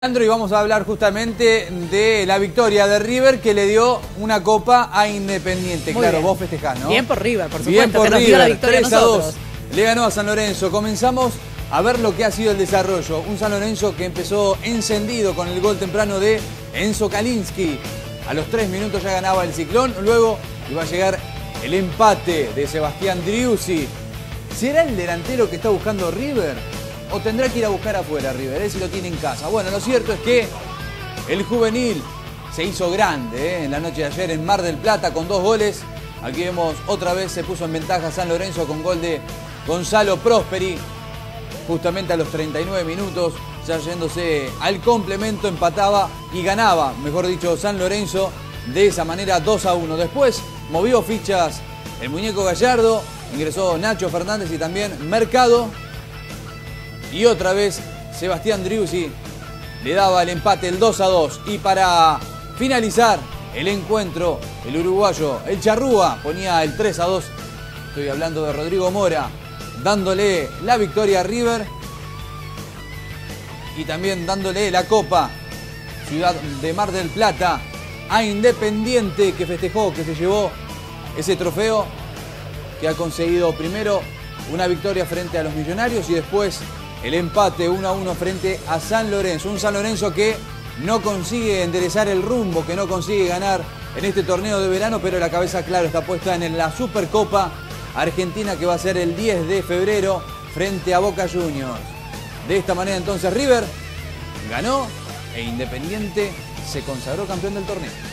Andro, y vamos a hablar justamente de la victoria de River que le dio una copa a Independiente. Muy claro, bien. vos festejás, ¿no? Bien por River, por Bien supuesto, por que nos dio River, la victoria a 3 a 2. nosotros. Le ganó a San Lorenzo. Comenzamos a ver lo que ha sido el desarrollo. Un San Lorenzo que empezó encendido con el gol temprano de Enzo Kalinski. A los 3 minutos ya ganaba el ciclón. Luego iba a llegar el empate de Sebastián Driussi. ¿Será el delantero que está buscando River? ¿O tendrá que ir a buscar afuera River? ¿eh? Si lo tiene en casa. Bueno, lo cierto es que el juvenil se hizo grande ¿eh? en la noche de ayer en Mar del Plata con dos goles. Aquí vemos otra vez se puso en ventaja San Lorenzo con gol de Gonzalo Prosperi. Justamente a los 39 minutos, ya yéndose al complemento, empataba y ganaba, mejor dicho, San Lorenzo de esa manera 2 a 1. Después movió fichas el muñeco Gallardo, ingresó Nacho Fernández y también Mercado. Y otra vez Sebastián Driussi le daba el empate el 2 a 2. Y para finalizar el encuentro, el uruguayo, el Charrúa, ponía el 3 a 2. Estoy hablando de Rodrigo Mora, dándole la victoria a River y también dándole la copa Ciudad de Mar del Plata a Independiente que festejó, que se llevó ese trofeo que ha conseguido primero una victoria frente a los Millonarios y después el empate 1 a 1 frente a San Lorenzo. Un San Lorenzo que no consigue enderezar el rumbo, que no consigue ganar en este torneo de verano, pero la cabeza, claro, está puesta en la Supercopa Argentina que va a ser el 10 de febrero frente a Boca Juniors. De esta manera entonces River ganó e Independiente se consagró campeón del torneo.